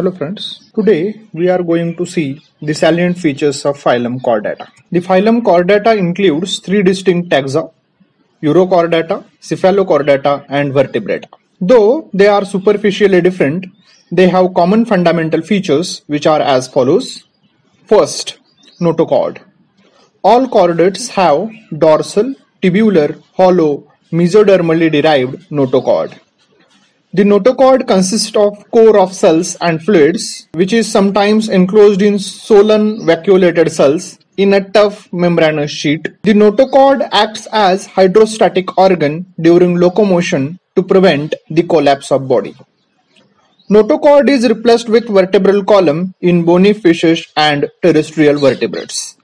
Hello friends, today we are going to see the salient features of phylum Chordata. The phylum Chordata includes three distinct taxa, Urochordata, Cephalochordata and Vertebrata. Though they are superficially different, they have common fundamental features which are as follows. First, notochord. All chordates have dorsal, tubular, hollow, mesodermally derived notochord. The notochord consists of core of cells and fluids, which is sometimes enclosed in solan vacuolated cells in a tough membranous sheet. The notochord acts as hydrostatic organ during locomotion to prevent the collapse of body. Notochord is replaced with vertebral column in bony fishes and terrestrial vertebrates.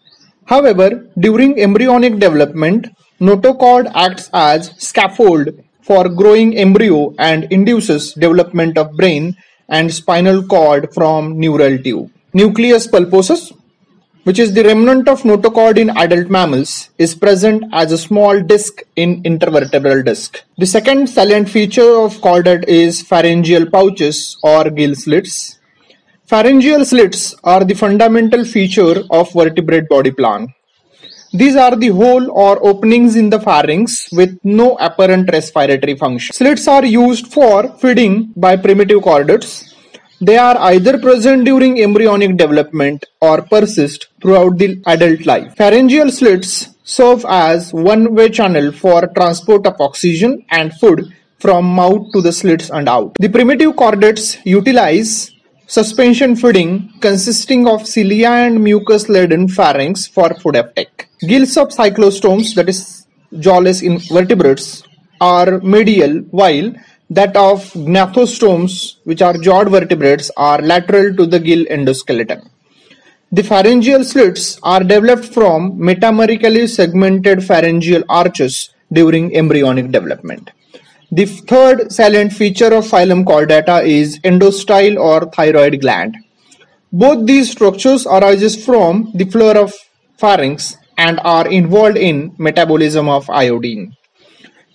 However, during embryonic development, notochord acts as scaffold for growing embryo and induces development of brain and spinal cord from neural tube. Nucleus pulposus, which is the remnant of notochord in adult mammals, is present as a small disc in intervertebral disc. The second salient feature of chordate is pharyngeal pouches or gill slits. Pharyngeal slits are the fundamental feature of vertebrate body plan. These are the hole or openings in the pharynx with no apparent respiratory function. Slits are used for feeding by primitive chordates. They are either present during embryonic development or persist throughout the adult life. Pharyngeal slits serve as one-way channel for transport of oxygen and food from mouth to the slits and out. The primitive chordates utilize suspension feeding consisting of cilia and mucus-laden pharynx for food uptake. Gills of cyclostomes, that is jawless invertebrates, are medial while that of gnathostomes, which are jawed vertebrates, are lateral to the gill endoskeleton. The pharyngeal slits are developed from metamerically segmented pharyngeal arches during embryonic development. The third salient feature of phylum Chordata is endostyle or thyroid gland. Both these structures arises from the floor of pharynx and are involved in metabolism of iodine.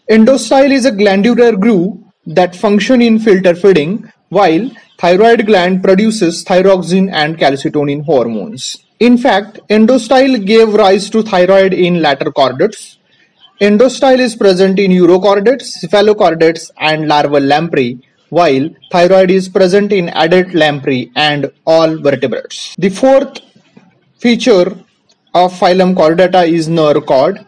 Endostyle is a glandular groove that function in filter feeding while thyroid gland produces thyroxine and calcitonin hormones. In fact, endostyle gave rise to thyroid in later chordates. Endostyle is present in urochordates, cephalochordates and larval lamprey, while thyroid is present in adult lamprey and all vertebrates. The fourth feature of phylum Chordata is nerve cord.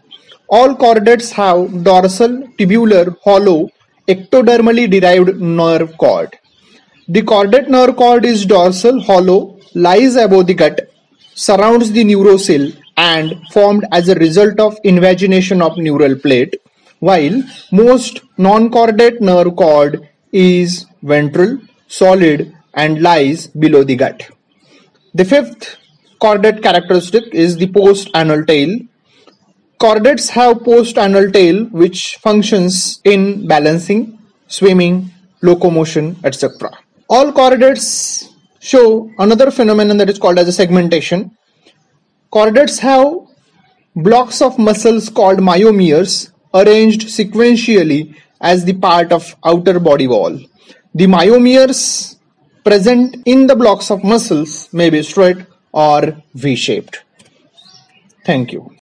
All chordates have dorsal, tubular, hollow, ectodermally derived nerve cord. The chordate nerve cord is dorsal, hollow, lies above the gut, surrounds the neurocoel and formed as a result of invagination of neural plate, while most non-chordate nerve cord is ventral, solid and lies below the gut. The fifth chordate characteristic is the post-anal tail. Chordates have post-anal tail which functions in balancing, swimming, locomotion, etc. All chordates show another phenomenon that is called as a segmentation. Chordates have blocks of muscles called myomeres arranged sequentially as the part of outer body wall. The myomeres present in the blocks of muscles may be straight or V-shaped. Thank you.